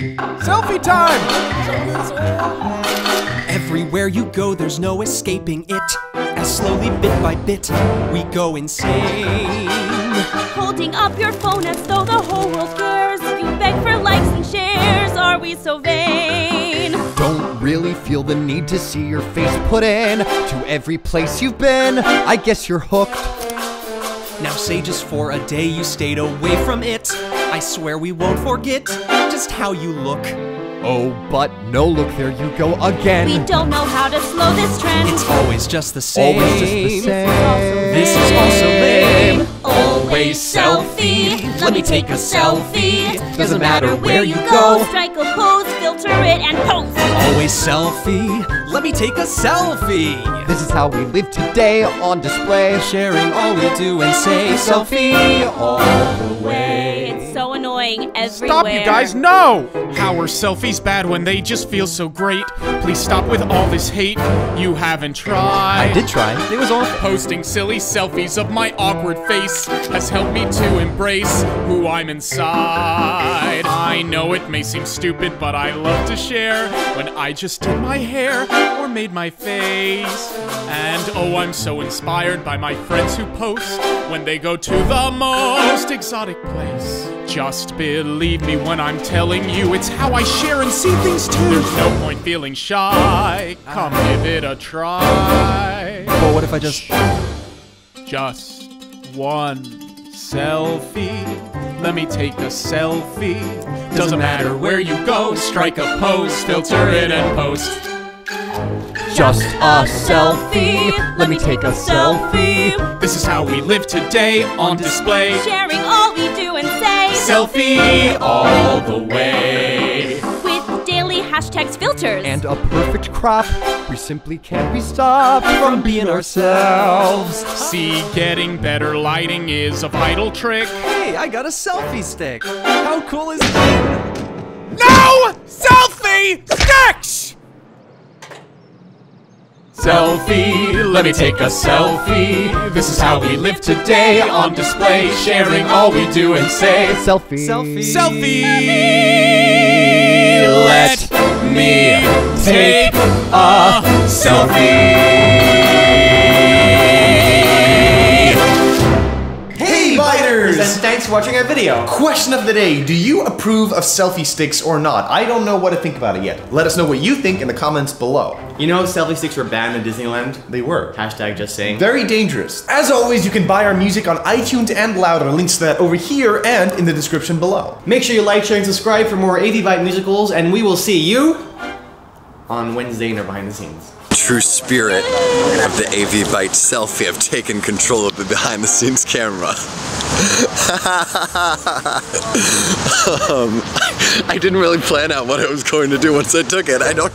Selfie time! Everywhere you go, there's no escaping it. As slowly, bit by bit, we go insane. Holding up your phone as though the whole world cares. You beg for likes and shares. Are we so vain? Don't really feel the need to see your face put in to every place you've been. I guess you're hooked. Now say just for a day you stayed away from it. I swear we won't forget just how you look. Oh, but no, look, there you go again. We don't know how to slow this trend. It's always just the same. Always just the same. This is also lame. Always selfie. Let me take a selfie. Doesn't matter where you go. Strike a pose, filter it, and post. Always selfie. Let me take a selfie. This is how we live today on display. Sharing all we do and say selfie all the way. It's so annoying everywhere. Stop, you guys, no! How are selfies bad when they just feel so great? Please stop with all this hate. You haven't tried. I did try. It was awful. Posting silly selfies of my awkward face has helped me to embrace who I'm inside. I know it may seem stupid, but I love to share when I just did my hair or made my face. And oh, I'm so inspired by my friends who post when they go to the most exotic place. Just believe me when I'm telling you it's how I share and see things too. There's no point feeling shy. Come give it a try. Well, what if I just. Just one selfie. Let me take a selfie. Doesn't matter where you go, strike a pose, filter it and post. Just a selfie. Let me take a selfie. This is how we live today on display. Sharing all we do and say. Selfie all the way. With daily hashtags filters. And a perfect crop. We simply can't be stopped from being ourselves. See, getting better lighting is a vital trick. Hey, I got a selfie stick. How cool is that? No! Selfie sticks! Selfie, let me take a selfie. This is how we live today on display, sharing all we do and say. Selfie. Selfie. Selfie, let me take a selfie. Biters! And thanks for watching our video. Question of the day Do you approve of selfie sticks or not? I don't know what to think about it yet. Let us know what you think in the comments below. You know selfie sticks were banned in Disneyland? They were. Hashtag just saying. Very dangerous. As always, you can buy our music on iTunes and Louder. Links to that over here and in the description below. Make sure you like, share, and subscribe for more AVbyte musicals, and we will see you on Wednesday in our behind the scenes. True spirit of the AVbyte selfie. I've taken control of the behind the scenes camera. um, I didn't really plan out what I was going to do once I took it. I don't.